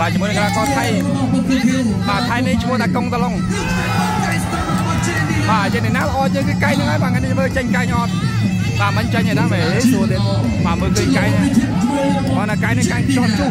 បាទជាមួយនឹងកីឡាករថៃបាទថៃនេះឈ្មោះថាកុងតឡុងបាទចេញណាល្អជាងគឺកៃហ្នឹងហើយបាទថ្ងៃនេះមើលចេញកៃអត់បាទមិនចេញទេណាមែនសួរទៀតបាទមើលឃើញកៃហ្នឹងបាទណាកៃនេះកៃចោះជុះ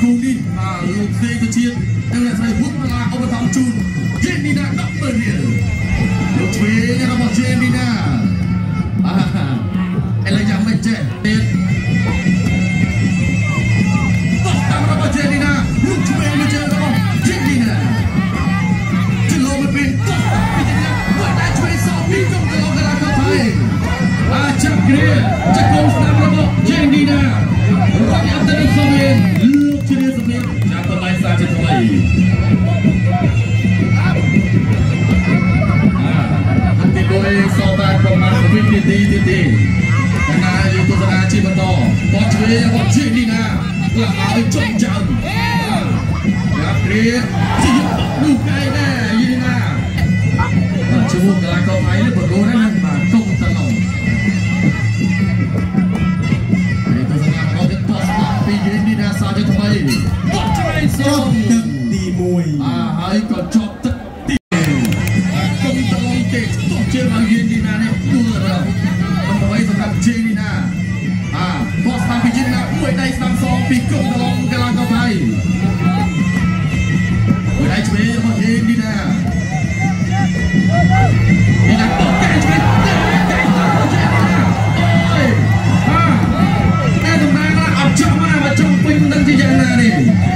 គូនេះបាទលោកទេទៅជាតិនិងអ្នកស្រីហ៊ុនឡាឧបត្ថម្ភជូនចេញនេះណា10 ពីរទៀតទេអ្នកណាយកទស្សនាជីបន្តបត់ឆ្វេងបត់ឈីនេះណាឡើងឲ្យចុចចាំយ៉ាព្រាជីយកនោះឯណាយីណាជួបកន្លែងកោបឯនេះបដូរហើយណាបាទទុំតឡងនេះទស្សនារបស់ទៀតបត់ស្ដាប់ពីយីនេះណាសាជាថ្មីបត់ឆ្វេងសូមទឹកទី1អាហើយក៏ចុច ជានេះណាបាទគាត់ស្ដាំពីជាតិណាមួយដៃស្ដាំសងពីគុំដលងកលាកោបៃមួយដៃឆ្វេងរបស់គេនេះណានេះណាអូកែឆ្វេងទៅកែទៅចេះណាអូយបាទតែតំណាងអត់ចង់មកចង់ពេញមិនដឹងជាយ៉ាងណានេះ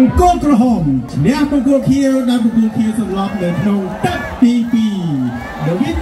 ង្គរក្រហមឈ្នះបង្គោលខៀវដែលបង្គោលខៀវសន្លប់នៅក្នុងទឹកទី2 The winner is Cambodia